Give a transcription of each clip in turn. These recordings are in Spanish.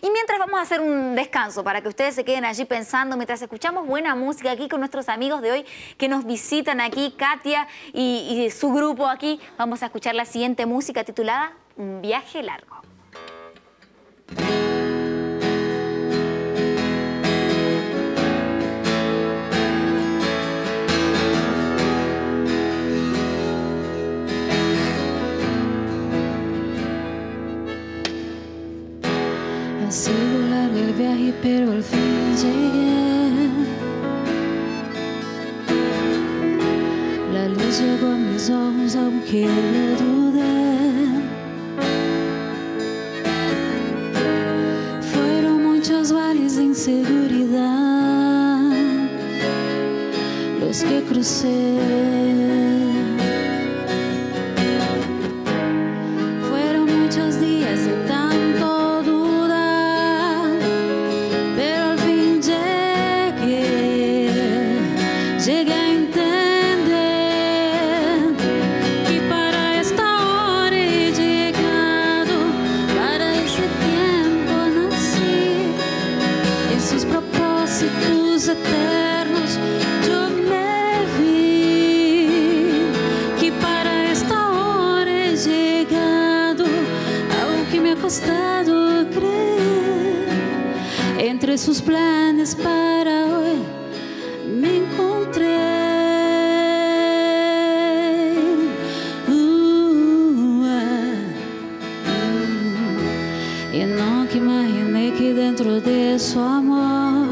Y mientras vamos a hacer un descanso para que ustedes se queden allí pensando mientras escuchamos buena música aquí con nuestros amigos de hoy que nos visitan aquí, Katia y, y su grupo aquí. Vamos a escuchar la siguiente música titulada Un viaje largo. El viaje, pero al fin llegué. La luz llegó a mis ojos, aunque la dudé. Fueron muchos valles de inseguridad los que crucé. Costado creer, entre sus planes para hoy me encontré. Uh, ah, uh. E nunca imaginei que dentro de su amor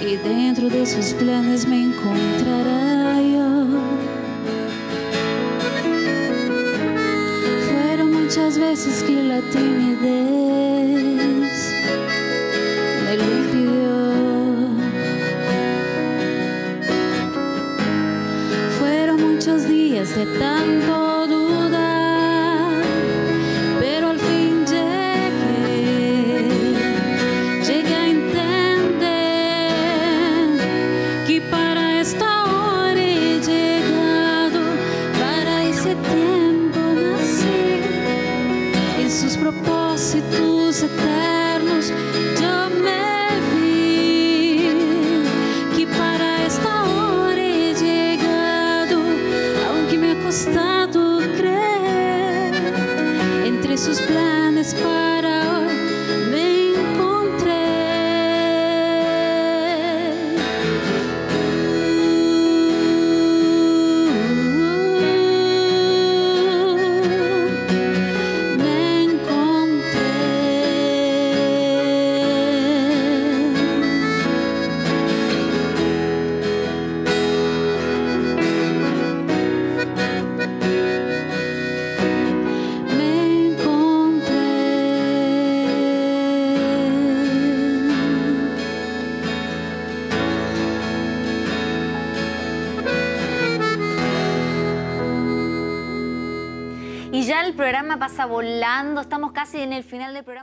y dentro de sus planes me encontrará muchas veces que la timidez me lo. Fueron muchos días de tanto dudar, pero al fin llegué, llegué a entender que para esta hora he llegado, para ese tiempo propósitos eternos já me vi que para esta hora é chegado ao que me ha costado crer entre seus planos. Ya el programa pasa volando, estamos casi en el final del programa.